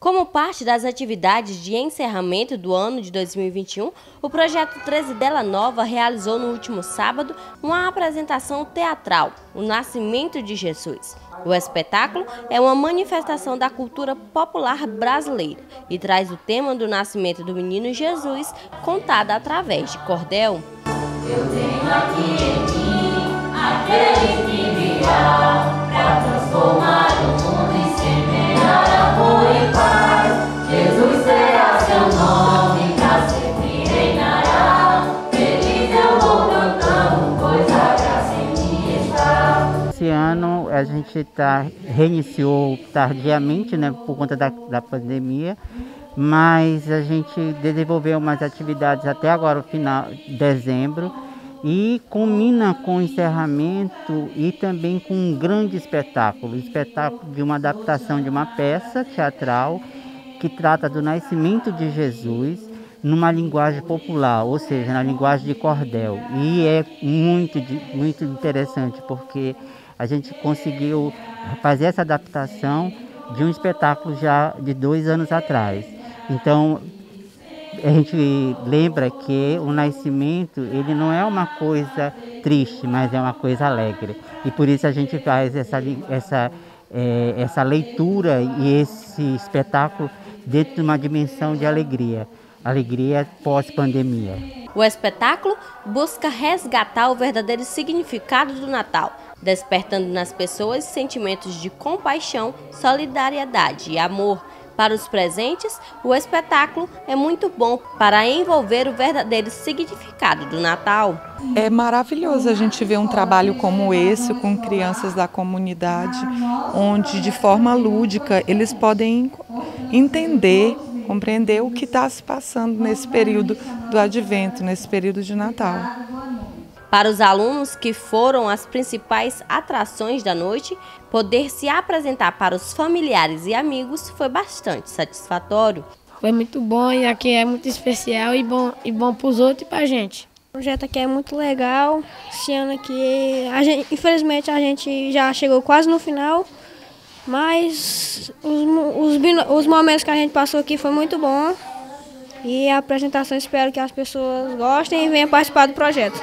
Como parte das atividades de encerramento do ano de 2021, o projeto 13 Dela Nova realizou no último sábado uma apresentação teatral, O Nascimento de Jesus. O espetáculo é uma manifestação da cultura popular brasileira e traz o tema do nascimento do menino Jesus contada através de cordel. Eu tenho aqui em mim aquele Esse ano a gente tá, reiniciou tardiamente, né, por conta da, da pandemia mas a gente desenvolveu umas atividades até agora, o final de dezembro, e culmina com o encerramento e também com um grande espetáculo, espetáculo de uma adaptação de uma peça teatral que trata do nascimento de Jesus numa linguagem popular, ou seja, na linguagem de cordel. E é muito, muito interessante porque a gente conseguiu fazer essa adaptação de um espetáculo já de dois anos atrás. Então, a gente lembra que o nascimento ele não é uma coisa triste, mas é uma coisa alegre. E por isso a gente faz essa, essa, é, essa leitura e esse espetáculo dentro de uma dimensão de alegria. Alegria pós-pandemia. O espetáculo busca resgatar o verdadeiro significado do Natal, despertando nas pessoas sentimentos de compaixão, solidariedade e amor para os presentes, o espetáculo é muito bom para envolver o verdadeiro significado do Natal. É maravilhoso a gente ver um trabalho como esse com crianças da comunidade, onde de forma lúdica eles podem entender, compreender o que está se passando nesse período do advento, nesse período de Natal. Para os alunos que foram as principais atrações da noite, poder se apresentar para os familiares e amigos foi bastante satisfatório. Foi muito bom e aqui é muito especial e bom, e bom para os outros e para a gente. O projeto aqui é muito legal. Esse ano aqui, a gente, infelizmente, a gente já chegou quase no final, mas os, os, os momentos que a gente passou aqui foi muito bom. E a apresentação espero que as pessoas gostem e venham participar do projeto.